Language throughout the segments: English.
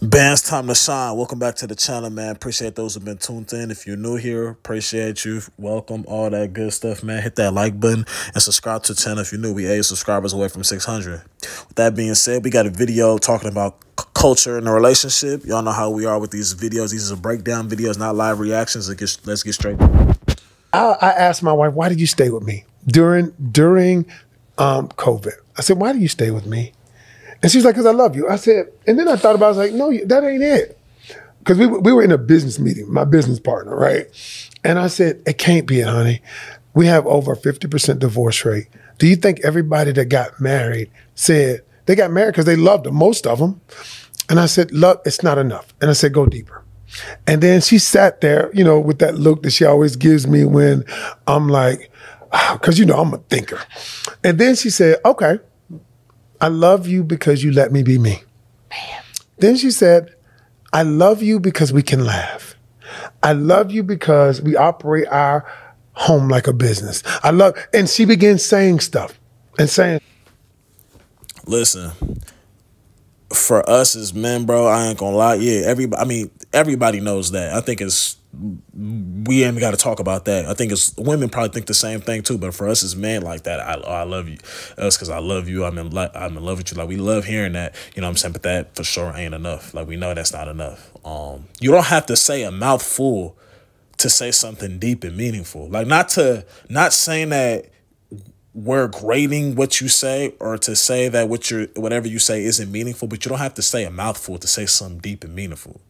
Bam's time to shine. Welcome back to the channel, man. Appreciate those who've been tuned in. If you're new here, appreciate you. Welcome, all that good stuff, man. Hit that like button and subscribe to the channel if you're new. We eight subscribers away from 600. With that being said, we got a video talking about culture in a relationship. Y'all know how we are with these videos. These are breakdown videos, not live reactions. Let's get, let's get straight. I, I asked my wife, "Why did you stay with me during during um, COVID?" I said, "Why do you stay with me?" And she's like, because I love you. I said, and then I thought about it, I was like, no, that ain't it. Because we, we were in a business meeting, my business partner, right? And I said, it can't be it, honey. We have over 50% divorce rate. Do you think everybody that got married said they got married because they loved them, most of them? And I said, love, it's not enough. And I said, go deeper. And then she sat there, you know, with that look that she always gives me when I'm like, ah, because, you know, I'm a thinker. And then she said, okay, I love you because you let me be me. Man. Then she said, I love you because we can laugh. I love you because we operate our home like a business. I love, and she began saying stuff and saying, Listen, for us as men, bro, I ain't gonna lie. Yeah, everybody, I mean, everybody knows that. I think it's we ain't got to talk about that. I think it's women probably think the same thing too, but for us as men like that, I I love you. Us because I love you. I'm in I'm in love with you. Like we love hearing that. You know I'm saying? But that for sure ain't enough. Like we know that's not enough. Um, you don't have to say a mouthful to say something deep and meaningful. Like not to not saying that we're grading what you say or to say that what you whatever you say isn't meaningful, but you don't have to say a mouthful to say something deep and meaningful.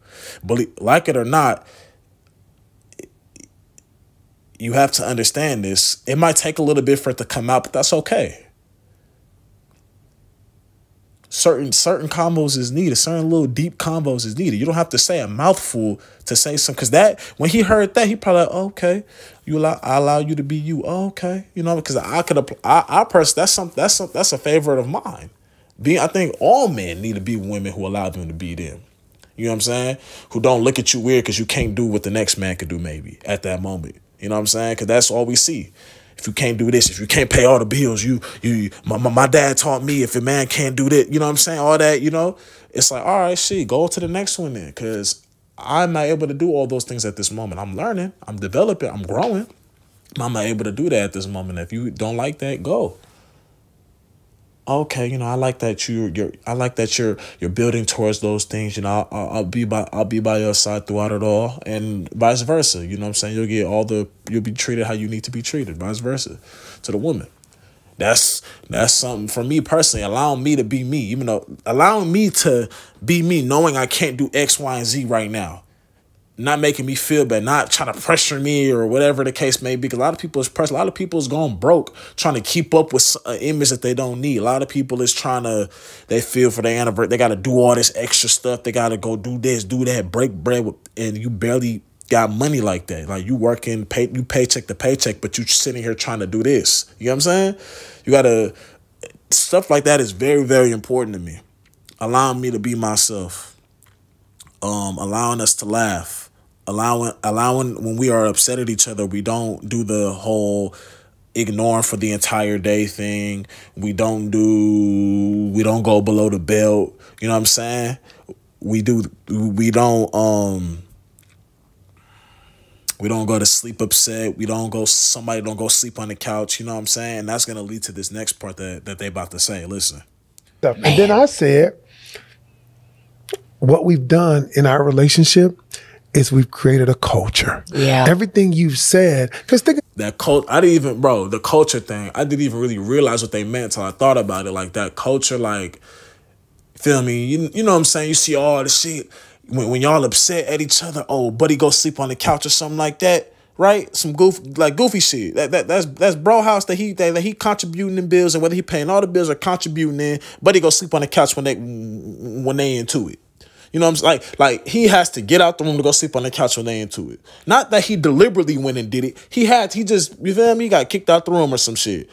But like it or not you have to understand this. It might take a little bit for it to come out, but that's okay. Certain certain combos is needed. Certain little deep combos is needed. You don't have to say a mouthful to say something. Because that, when he heard that, he probably like, oh, okay, you allow, I allow you to be you. Oh, okay, you know, because I could, apply. I, I person, that's some, that's some, that's a favorite of mine. Being, I think all men need to be women who allow them to be them. You know what I'm saying? Who don't look at you weird because you can't do what the next man could do maybe at that moment. You know what I'm saying? Because that's all we see. If you can't do this, if you can't pay all the bills, you you my, my dad taught me if a man can't do that, you know what I'm saying? All that, you know, it's like, all right, shit, go to the next one then. Cause I'm not able to do all those things at this moment. I'm learning, I'm developing, I'm growing. I'm not able to do that at this moment. If you don't like that, go okay, you know, I like that you you're I like that you're you're building towards those things. You know, I'll, I'll be by I'll be by your side throughout it all, and vice versa. You know, what I'm saying you'll get all the you'll be treated how you need to be treated, vice versa, to the woman. That's that's something for me personally, allowing me to be me, even though allowing me to be me, knowing I can't do X, Y, and Z right now not making me feel bad, not trying to pressure me or whatever the case may be. Because a lot of people is pressure. A lot of people is going broke trying to keep up with an image that they don't need. A lot of people is trying to, they feel for their anniversary. They got to do all this extra stuff. They got to go do this, do that, break bread, with, and you barely got money like that. Like you working, pay you paycheck to paycheck, but you sitting here trying to do this. You know what I'm saying? You got to, stuff like that is very, very important to me. Allowing me to be myself. Um, allowing us to laugh allowing allowing when we are upset at each other, we don't do the whole ignoring for the entire day thing. We don't do we don't go below the belt. You know what I'm saying? We do we don't um we don't go to sleep upset. We don't go somebody don't go sleep on the couch. You know what I'm saying? And that's gonna lead to this next part that, that they about to say. Listen. And then I said what we've done in our relationship is we've created a culture. Yeah. Everything you've said, because think that cult. I didn't even, bro, the culture thing. I didn't even really realize what they meant until I thought about it. Like that culture, like, feel me? You, you know what I'm saying? You see all the shit when when y'all upset at each other. Oh, buddy, go sleep on the couch or something like that. Right, some goof like goofy shit. That, that that's that's bro house that he that, that he contributing in bills and whether he paying all the bills or contributing in. But he go sleep on the couch when they when they into it. You know what I'm saying? Like, like he has to get out the room to go sleep on the couch when they into it. Not that he deliberately went and did it. He had he just you feel me? He got kicked out the room or some shit.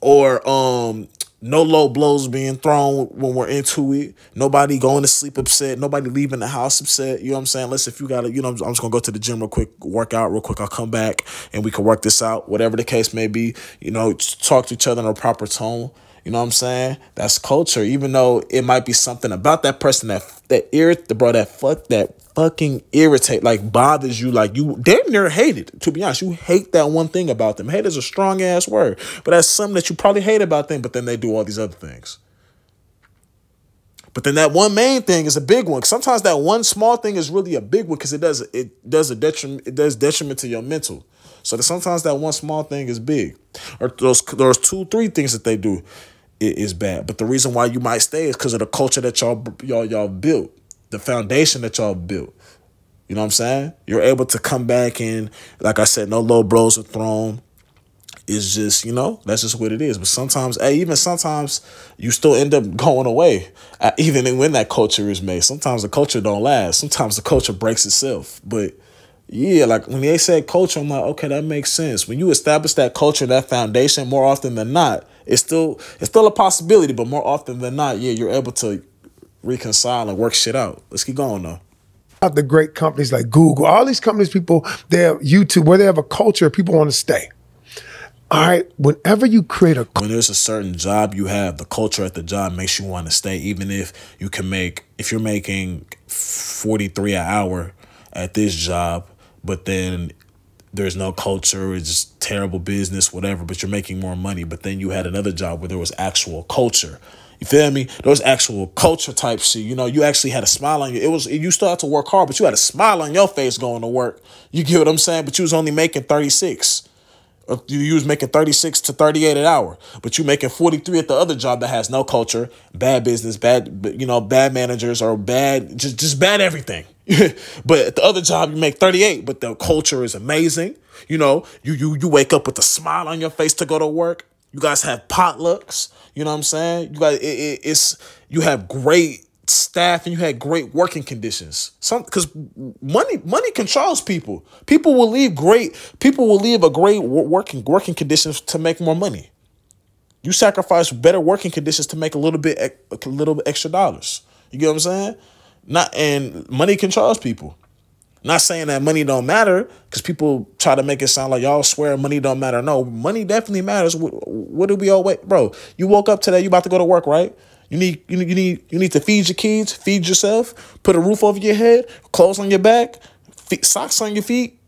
Or um no low blows being thrown when we're into it. Nobody going to sleep upset. Nobody leaving the house upset. You know what I'm saying? Unless if you got to, you know, I'm just going to go to the gym real quick, work out real quick. I'll come back and we can work this out, whatever the case may be. You know, talk to each other in a proper tone You know what I'm saying? That's culture. Even though it might be something about that person that that irrit, bro, that fuck that fucking irritate, like bothers you, like you damn near hate it. To be honest, you hate that one thing about them. Hate is a strong ass word, but that's something that you probably hate about them. But then they do all these other things. But then that one main thing is a big one. Sometimes that one small thing is really a big one because it does it does a detriment it does detriment to your mental. So that sometimes that one small thing is big, or those those two three things that they do is bad. But the reason why you might stay is because of the culture that y'all y'all y'all built, the foundation that y'all built. You know what I'm saying? You're able to come back and, like I said, no low blows are thrown. It's just, you know, that's just what it is. But sometimes, hey, even sometimes you still end up going away, uh, even when that culture is made. Sometimes the culture don't last. Sometimes the culture breaks itself. But yeah, like when they said culture, I'm like, okay, that makes sense. When you establish that culture, that foundation, more often than not, it's still it's still a possibility, but more often than not, yeah, you're able to reconcile and work shit out. Let's keep going though the great companies like Google, all these companies, people, they have YouTube, where they have a culture, people want to stay. All right, whenever you create a when there's a certain job you have, the culture at the job makes you want to stay, even if you can make if you're making forty three an hour at this job, but then there's no culture, it's just terrible business, whatever, but you're making more money. But then you had another job where there was actual culture you feel me? Those actual culture type shit. You know, you actually had a smile on you. It was you still had to work hard, but you had a smile on your face going to work. You get what I'm saying? But you was only making 36. You was making 36 to 38 an hour, but you making 43 at the other job that has no culture, bad business, bad you know, bad managers or bad just just bad everything. but at the other job you make 38, but the culture is amazing. You know, you you you wake up with a smile on your face to go to work. You guys have potlucks. You know what I'm saying? You guys, it, it, it's you have great staff and you had great working conditions. Some because money money controls people. People will leave great. People will leave a great working working conditions to make more money. You sacrifice better working conditions to make a little bit a little extra dollars. You get what I'm saying? Not and money controls people. Not saying that money don't matter, because people try to make it sound like y'all swear money don't matter. No, money definitely matters. What, what do we all wait, bro? You woke up today, you about to go to work, right? You need you need you need you need to feed your kids, feed yourself, put a roof over your head, clothes on your back, feet, socks on your feet,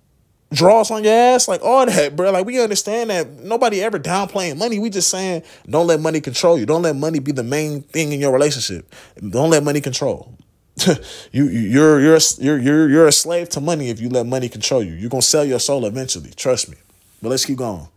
drawers on your ass, like all that, bro. Like we understand that nobody ever downplaying money. We just saying don't let money control you. Don't let money be the main thing in your relationship. Don't let money control. you you're you're you're you're you're a slave to money if you let money control you. You're gonna sell your soul eventually. Trust me. But let's keep going.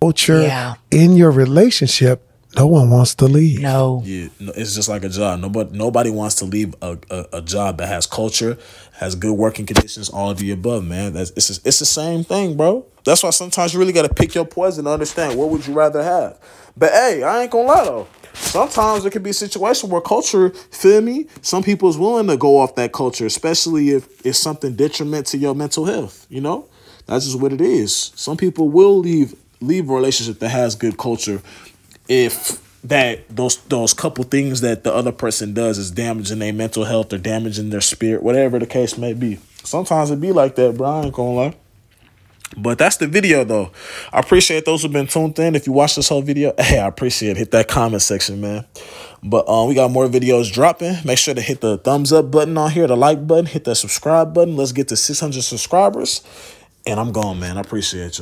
Culture yeah. in your relationship, no one wants to leave. No. Yeah, it's just like a job. Nobody nobody wants to leave a, a, a job that has culture, has good working conditions, all of the above, man. That's it's it's the same thing, bro. That's why sometimes you really gotta pick your poison to understand what would you rather have. But hey, I ain't gonna lie though sometimes there could be a situation where culture, feel me? Some people is willing to go off that culture, especially if it's something detriment to your mental health. You know, that's just what it is. Some people will leave leave a relationship that has good culture if that those those couple things that the other person does is damaging their mental health or damaging their spirit, whatever the case may be. Sometimes it be like that, ain't gonna lie. But that's the video though. I appreciate those who've been tuned in. If you watch this whole video, hey, I appreciate it. Hit that comment section, man. But um, we got more videos dropping. Make sure to hit the thumbs up button on here, the like button, hit that subscribe button. Let's get to 600 subscribers. And I'm gone, man. I appreciate you.